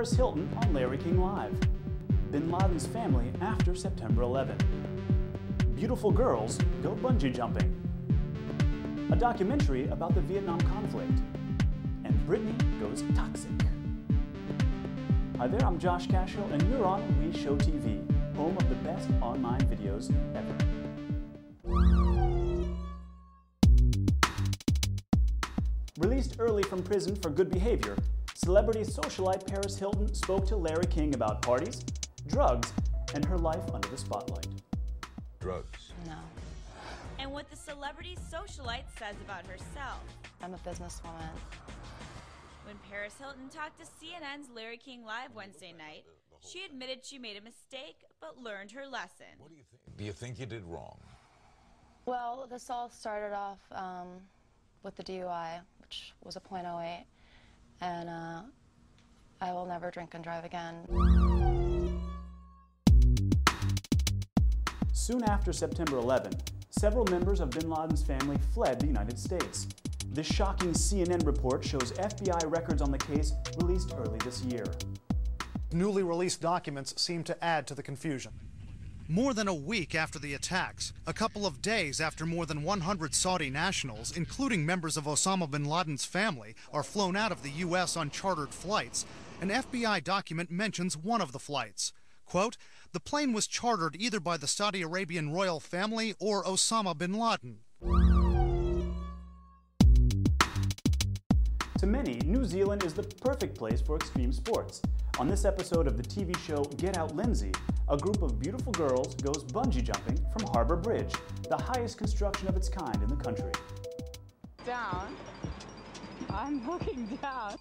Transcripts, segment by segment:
Paris Hilton on Larry King Live. Bin Laden's family after September 11. Beautiful girls go bungee jumping. A documentary about the Vietnam conflict. And Britney goes toxic. Hi there, I'm Josh Cashel, and you're on WeShow TV, home of the best online videos ever. Released early from prison for good behavior, celebrity socialite Paris Hilton spoke to Larry King about parties, drugs, and her life under the spotlight. Drugs. No, and what the celebrity socialite says about herself. I'm a businesswoman. When Paris Hilton talked to CNN's Larry King Live Wednesday night, she admitted she made a mistake but learned her lesson. What do you think? Do you think you did wrong? Well, this all started off um, with the DUI, which was a .08, and uh, I will never drink and drive again. Soon after September 11, several members of bin Laden's family fled the United States. This shocking CNN report shows FBI records on the case released early this year. Newly released documents seem to add to the confusion. More than a week after the attacks, a couple of days after more than 100 Saudi nationals, including members of Osama bin Laden's family, are flown out of the U.S. on chartered flights, an FBI document mentions one of the flights. Quote, the plane was chartered either by the Saudi Arabian royal family or Osama bin Laden. To many, New Zealand is the perfect place for extreme sports. On this episode of the TV show Get Out Lindsay, a group of beautiful girls goes bungee jumping from Harbour Bridge, the highest construction of its kind in the country. Down. I'm looking down.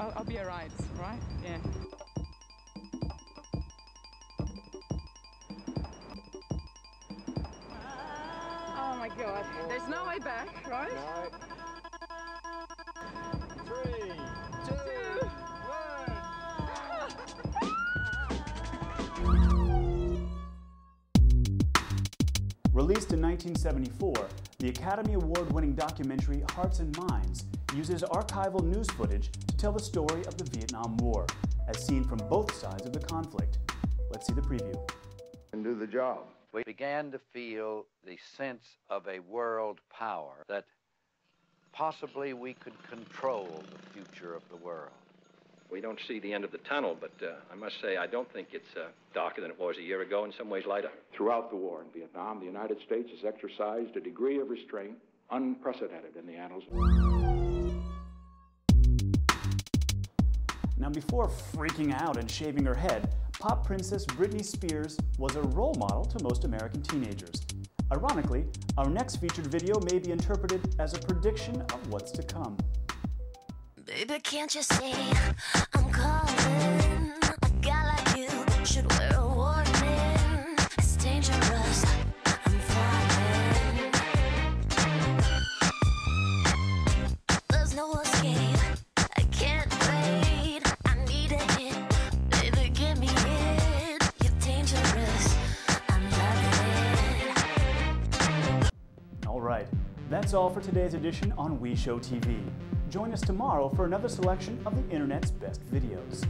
I'll, I'll be alright, right? Yeah. Oh my god. There's no way back, right? Three, Released in 1974, the Academy Award winning documentary Hearts and Minds uses archival news footage to tell the story of the Vietnam War, as seen from both sides of the conflict. Let's see the preview. and do the job. we began to feel the sense of a world power that possibly we could control the future of the world. We don't see the end of the tunnel, but uh, I must say I don't think it's uh, darker than it was a year ago, in some ways lighter. Throughout the war in Vietnam, the United States has exercised a degree of restraint unprecedented in the annals. Now, before freaking out and shaving her head, pop princess Britney Spears was a role model to most American teenagers. Ironically, our next featured video may be interpreted as a prediction of what's to come. Baby, can't you see I'm calling? A guy like you should wear a warning. It's dangerous. I'm falling. There's no escape. I can't wait. I need a hit. Baby, give me it. You're dangerous. I'm loving it. All right, that's all for today's edition on WeShow TV. Join us tomorrow for another selection of the internet's best videos.